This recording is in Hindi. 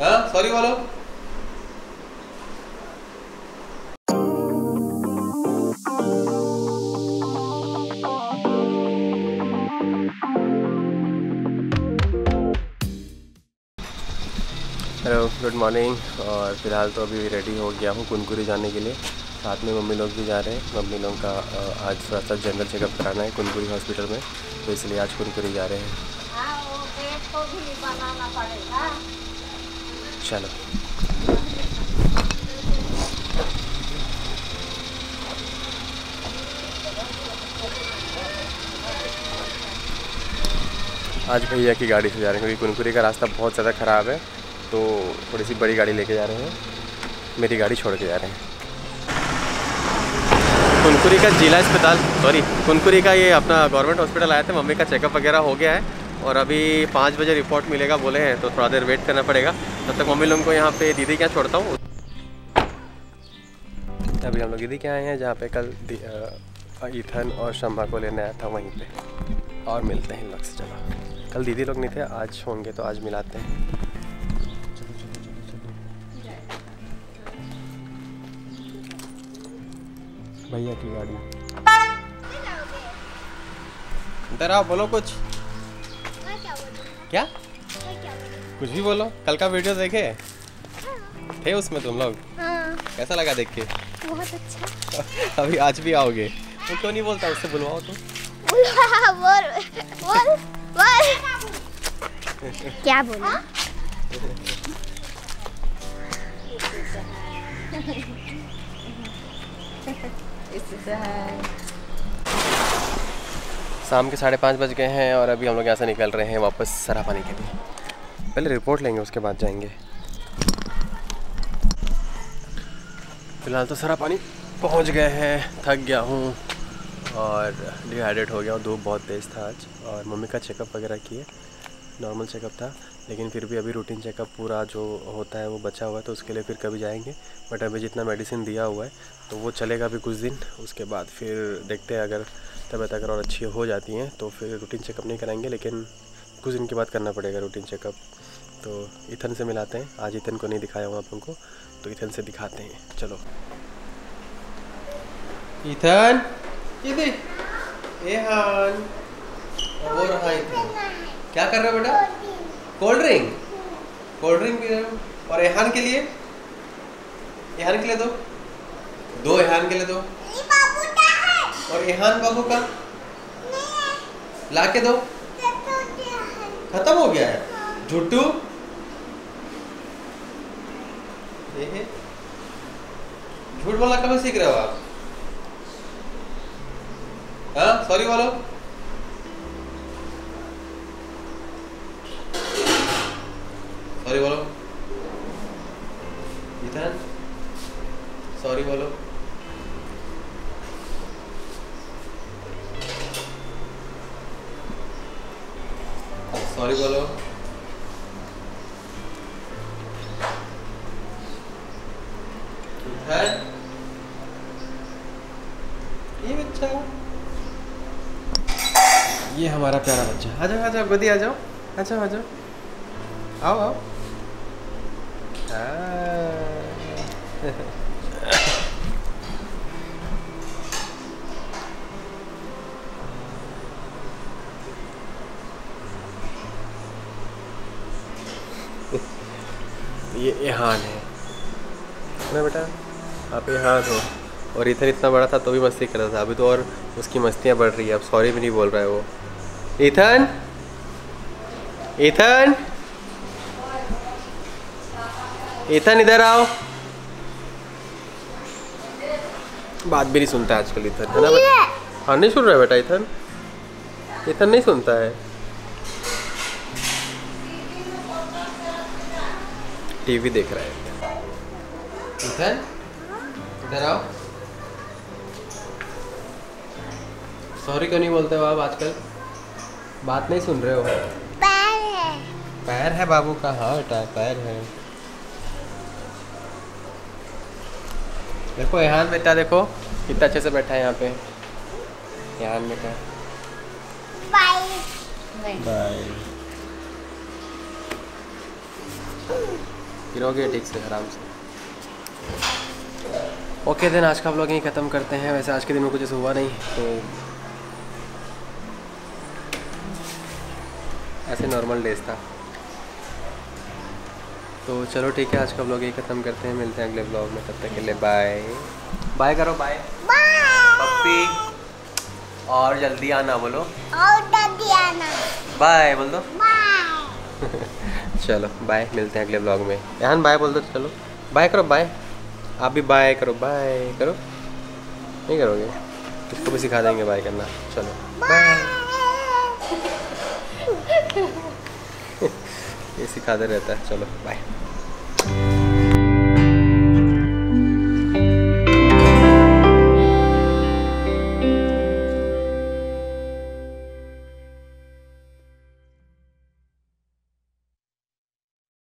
हाँ? सॉरी बोलो हेलो गुड मॉर्निंग और फ़िलहाल तो अभी रेडी हो गया हूँ कुनकुरी जाने के लिए। साथ में मम्मी लोग भी जा रहे हैं। मम्मी लोग का आज थोड़ा सा जनरल चेकअप कराना है कुनकुरी हॉस्पिटल में। तो इसलिए आज कुनकुरी जा रहे हैं हाँ वो पेट को भी बनाना पड़ेगा चलो। आज भैया की गाड़ी से जा रहे हैं, क्योंकि कुनकुरी का रास्ता बहुत ज़्यादा ख़राब है तो थोड़ी सी बड़ी गाड़ी लेके जा रहे हैं। मेरी गाड़ी छोड़ के जा रहे हैं। कुनकुरी का जिला अस्पताल सॉरी कुनकुरी का ये अपना गवर्नमेंट हॉस्पिटल आया था, मम्मी का चेकअप वगैरह हो गया है। और अभी पाँच बजे रिपोर्ट मिलेगा, बोले हैं तो थोड़ा देर वेट करना पड़ेगा। तब तक मम्मी लोगों को यहाँ पे दीदी क्या छोड़ता हूँ। अभी हम लोग दीदी के आए हैं, जहाँ पे कल ईथन और शम्भा को लेने आया था वहीं पे। और मिलते हैं इन लोग से, चलो। कल दीदी लोग नहीं थे, आज होंगे तो आज मिलाते हैं। भैया की गाड़ी। आओ, बोलो कुछ। क्या? कुछ भी बोलो। कल का वीडियो देखे? थे उसमें तुम लोग? हाँ। कैसा लगा देख के? बहुत अच्छा। अभी आज भी आओगे। तो क्यों नहीं बोलता? उससे बुलवाओ तो बोल बोल बोल। क्या बोला? शाम के साढ़े पाँच बज गए हैं और अभी हम लोग यहाँ से निकल रहे हैं वापस सरा पानी के लिए। पहले रिपोर्ट लेंगे, उसके बाद जाएँगे। फ़िलहाल तो सरा पानी पहुँच गए हैं, थक गया हूँ और डिहाइड्रेट हो गया हूँ, धूप बहुत तेज़ था आज और मम्मी का चेकअप वगैरह किए। नॉर्मल चेकअप था। लेकिन फिर भी अभी रूटीन चेकअप पूरा जो होता है वो बचा हुआ है तो उसके लिए फिर कभी जाएँगे। बट अभी जितना मेडिसिन दिया हुआ है तो वो चलेगा अभी कुछ दिन, उसके बाद फिर देखते हैं अगर तबीयत अगर और अच्छी हो जाती हैं तो फिर रूटीन चेकअप नहीं कराएँगे, लेकिन कुछ दिन के बाद करना पड़ेगा रूटीन चेकअप तो इथन से मिलाते हैं। आज इथन को नहीं दिखाया हूँ आप लोगों को तो इथन से दिखाते हैं। चलो। इथन? एहान वो रहा इथन। क्या कर रहे हो बेटा? कोल्ड ड्रिंक कोल्ड ड्रिंक हो और एहान के लिए? एहान के लिए दो। दो एहान के लिए दो। और एहान बाबू का? ला के दो। खत्म हो गया है। झुट्टू झूठ। बोलना कब सीख रहे हो आप? हाँ सॉरी बोलो। बोलो। सॉरी बोलो। इधर ये बच्चा। ये हमारा प्यारा बच्चा। आ जाओ आ जाओ गोदी आ जाओ। आ जाओ आ जाओ। आओ आओ। हाँ। ये एहान है। ना बेटा? आप एहान हो। और इधर इतना बड़ा था तो भी मस्ती कर रहा था। अभी तो और उसकी मस्तियाँ बढ़ रही है। अब सॉरी भी नहीं बोल रहा है वो। इथन? इथन? इथन इधर आओ। बात भी नहीं सुनता आजकल इथन है ना हाँ नहीं सुन रहा है बेटा इथन? इथन नहीं सुनता है। टीवी देख रहा है। इथन इधर आओ। सॉरी क्यों नहीं बोलते हो आप आजकल? बात नहीं सुन रहे हो? पैर है। पैर है बाबू का? हाँ बेटा पैर है। देखो यहाँ बेटा देखो कितना अच्छे से बैठा है यहाँ पे। यहाँ बेटा। Bye bye. गिरोगे ठीक से आराम से। ओके देन आज का ब्लॉग यहीं ख़त्म करते हैं। वैसे आज के दिन में कुछ ऐसा हुआ नहीं तो ऐसे नॉर्मल डेज़ था। तो चलो ठीक है आज का ब्लॉग यही ख़त्म करते हैं। मिलते हैं अगले ब्लॉग में तब तक के लिए बाय बाय करो बाय पप्पी और जल्दी आना बोलो। और दादी आना। बाय बोल दो। बाय चलो बाय मिलते हैं अगले ब्लॉग में। यहाँ बाय बोल दो चलो। बाय करो बाय आप भी बाय करो बाय करो। नहीं करोगे? इसको भी सिखा देंगे बाय करना। चलो बाय ये सिखाते रहता है। चलो बाय